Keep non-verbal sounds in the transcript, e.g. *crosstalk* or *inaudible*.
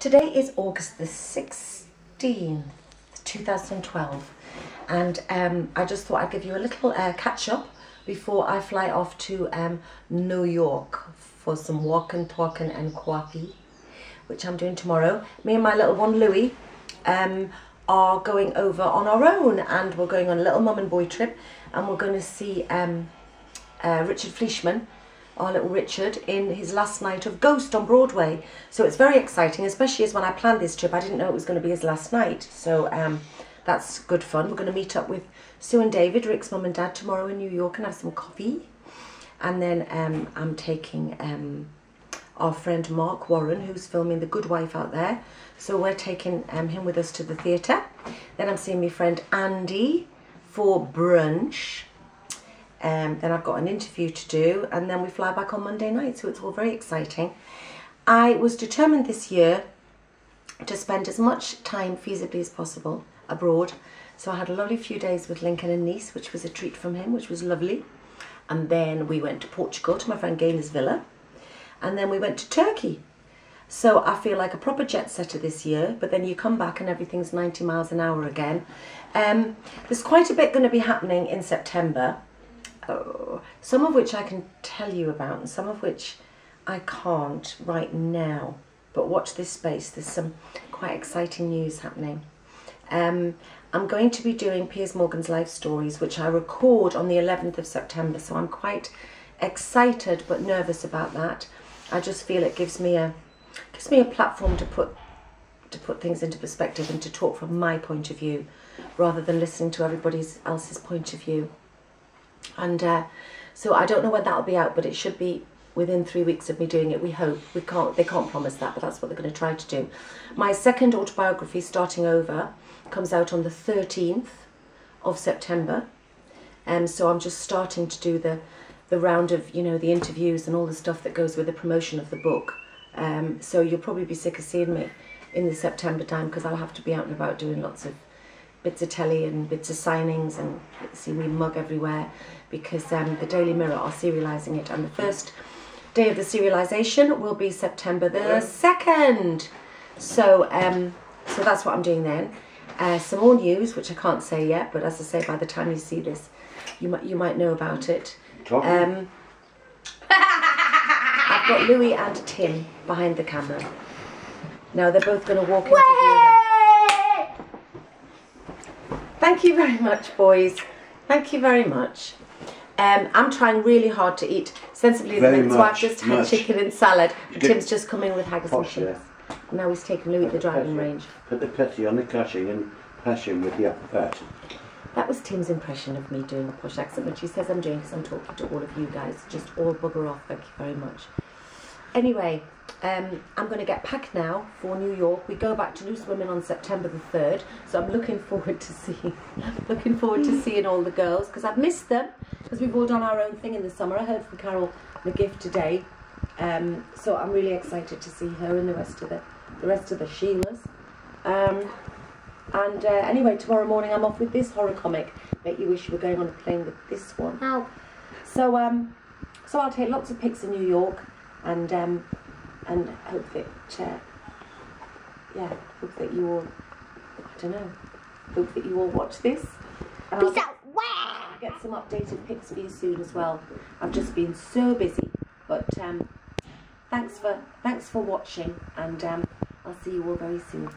Today is August the 16th, 2012, and um, I just thought I'd give you a little uh, catch up before I fly off to um, New York for some walking, talking, and coffee, which I'm doing tomorrow. Me and my little one Louis um, are going over on our own, and we're going on a little mum and boy trip, and we're going to see um, uh, Richard Fleeshman our little Richard in his last night of Ghost on Broadway. So it's very exciting, especially as when I planned this trip, I didn't know it was going to be his last night. So um, that's good fun. We're going to meet up with Sue and David, Rick's mum and dad, tomorrow in New York and have some coffee. And then um, I'm taking um, our friend Mark Warren, who's filming The Good Wife out there. So we're taking um, him with us to the theatre. Then I'm seeing my friend Andy for brunch um, then I've got an interview to do and then we fly back on Monday night so it's all very exciting. I was determined this year to spend as much time feasibly as possible abroad. So I had a lovely few days with Lincoln and Nice which was a treat from him which was lovely. And then we went to Portugal to my friend Gayla's villa. And then we went to Turkey. So I feel like a proper jet setter this year, but then you come back and everything's 90 miles an hour again. Um, there's quite a bit going to be happening in September oh, some of which I can tell you about and some of which I can't right now. But watch this space, there's some quite exciting news happening. Um, I'm going to be doing Piers Morgan's life stories, which I record on the 11th of September, so I'm quite excited but nervous about that. I just feel it gives me a gives me a platform to put to put things into perspective and to talk from my point of view rather than listening to everybody else's point of view. And uh, so I don't know when that'll be out, but it should be within three weeks of me doing it. We hope. We can't. They can't promise that, but that's what they're going to try to do. My second autobiography, Starting Over, comes out on the 13th of September. And um, so I'm just starting to do the the round of you know the interviews and all the stuff that goes with the promotion of the book. Um, so you'll probably be sick of seeing me in the September time because I'll have to be out and about doing lots of bits of telly and bits of signings and see me mug everywhere because um, the Daily Mirror are serialising it and the first day of the serialisation will be September the 2nd. So, um, so that's what I'm doing then. Uh, some more news, which I can't say yet, but as I say, by the time you see this, you might you might know about it. Um, I've got Louis and Tim behind the camera. Now they're both going to walk into Thank you very much, boys. Thank you very much. Um, I'm trying really hard to eat sensibly the minute, so I've just had much. chicken and salad. And Tim's just come in with haggis and cheese. Now he's taken Louis at the driving range. Put the patty on the cashing and hashing with the upper fat. That was Tim's impression of me doing a posh accent, which he says I'm doing because I'm talking to all of you guys. Just all bugger off, thank you very much. Anyway, um, I'm going to get packed now for New York. We go back to Loose Women on September the 3rd, so I'm looking *laughs* forward to seeing, looking forward to seeing all the girls because I've missed them because we've all done our own thing in the summer. I heard from Carol McGiffin today, um, so I'm really excited to see her and the rest of the the rest of the Sheilas. Um, and uh, anyway, tomorrow morning I'm off with this horror comic. Make you wish you were going on a plane with this one. Ow. So um, so I'll take lots of pics in New York and um, and hope that uh, yeah, hope that you all I don't know, hope that you all watch this. Peace out. I'll get some updated pics for you soon as well. I've just been so busy, but um, thanks for thanks for watching, and um, I'll see you all very soon.